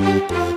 Música